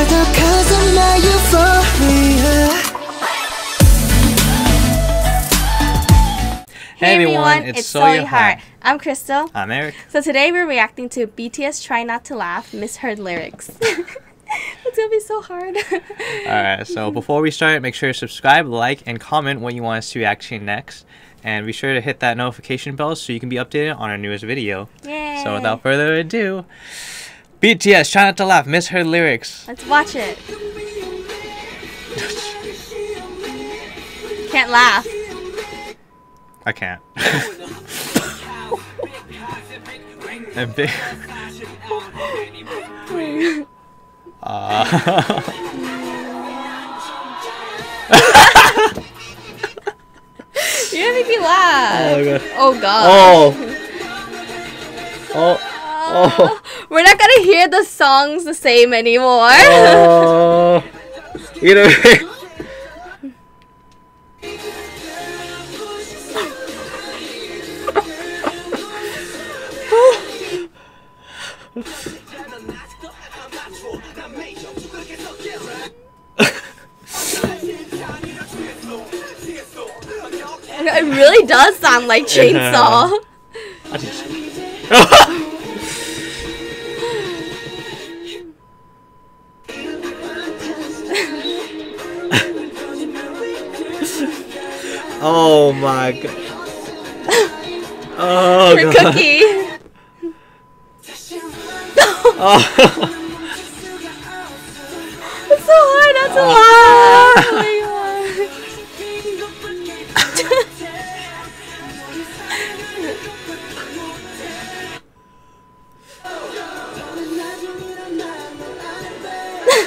all the cause of my euphoria Hey everyone, it's seoulyaheart. I'm Crystal. I'm Eric. So today we're reacting to BTS Try Not to Laugh Misheard Lyrics. it's gonna be so hard. Alright, so before we start, make sure to subscribe, like, and comment what you want us to react to next. And be sure to hit that notification bell so you can be updated on our newest video. Yay. So without further ado, BTS Try Not to Laugh Misheard Lyrics. Let's watch it. Can't laugh. I can't. and big. uh. You're gonna make me laugh. Oh god. Oh god. Oh. Oh. Oh. We're not gonna hear the songs the same anymore. Oh. Either way. it really does sound like chainsaw. Oh, oh, oh my god. Oh Her god. cookie. oh. It's so hard not to laugh. Oh my god.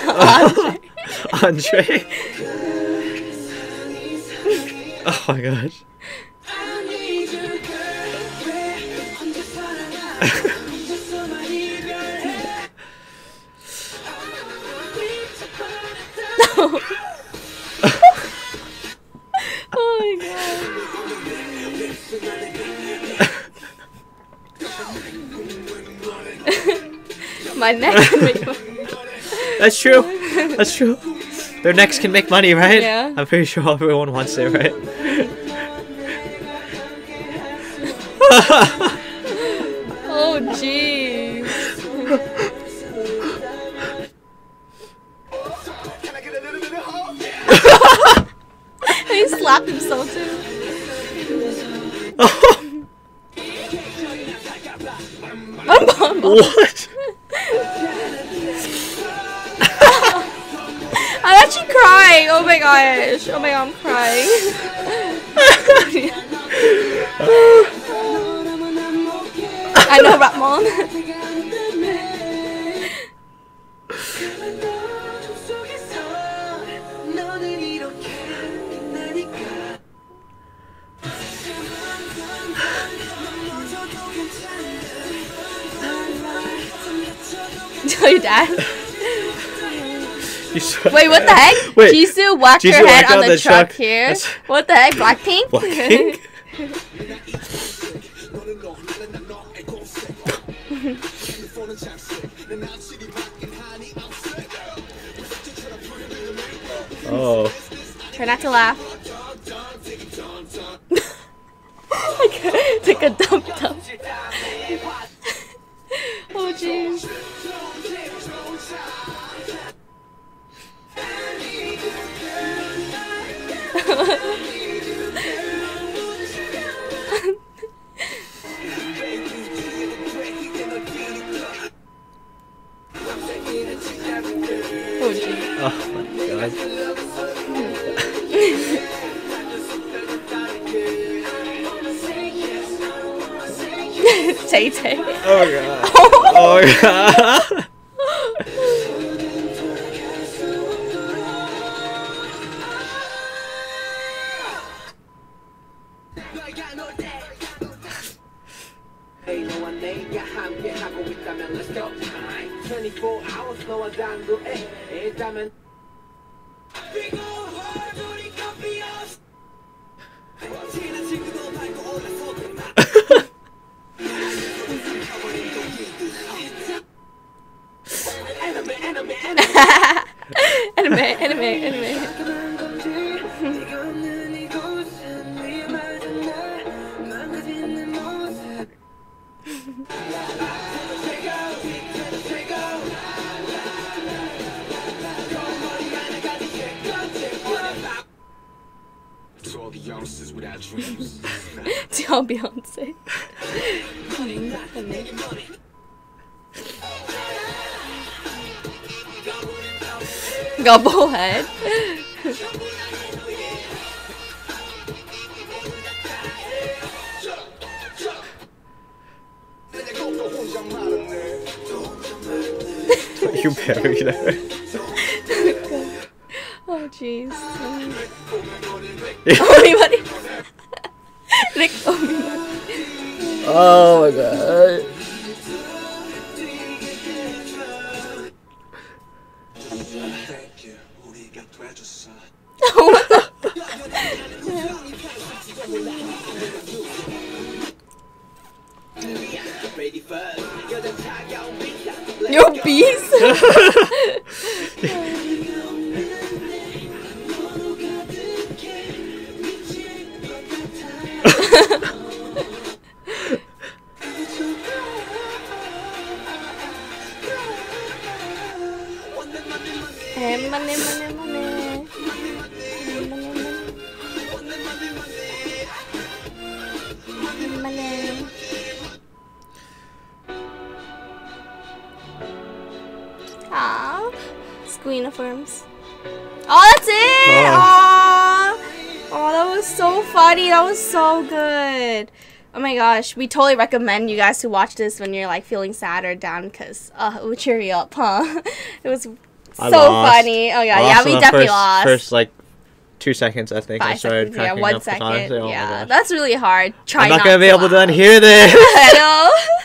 Andre. Andre. Oh my gosh. oh my god. my neck. That's true. That's true. Their necks can make money, right? Yeah. I'm pretty sure everyone wants it, right? oh, jeez. he slapped himself too. what? Crying. Oh my gosh. Oh my god, I'm crying. I know, Rapmon. Tell your dad. Wait, what the heck? Wait, Jisoo whacked Jisoo her head on the, the truck, truck. here. That's- What the heck? Blackpink? Blackpink? oh. Try not to laugh. Take a dump dump. Oh. Oh my god. Tay Tay. Oh god. Oh god. Hey, 너와 내가 함께 하고 있다면 Let's go 24 hours 너와 당구해 있다면 anime, anime, anime. 네가 Tell Beyonce. Gobble head. you buried her. Oh jeez. Everybody. Oh, oh my god. Oh my god. Your beast? school uniforms. Oh, that's it! Aw. Was so funny. That was so good. Oh my gosh, we totally recommend you guys to watch this when you're like feeling sad or down because uh, it will cheer you up, huh? it was so funny. Oh yeah, yeah, we definitely first, lost. First like two seconds, I think. I Five started seconds, yeah, cracking one up with Hansi. Oh yeah, that's really hard. Try I'm not not gonna be able to unhear this. I know.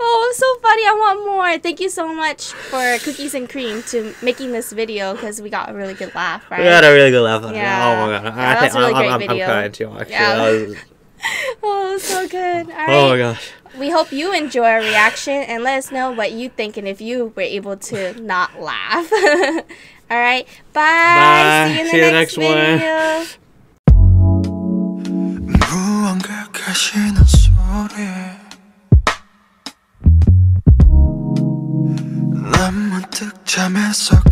oh, so funny. I want more. Thank you so much for cookies and cream to making this video because we got a really good laugh, right? We had a really good laugh. on it. Yeah. Oh my god. Yeah, I that's think a really I'm, great I'm, I'm crying too. Actually. Yeah. Oh, so good. All right. oh my gosh. We hope you enjoy our reaction and let us know what you think and if you were able to not laugh. All right. Bye. Bye. See you in the See you next, next one. I circle.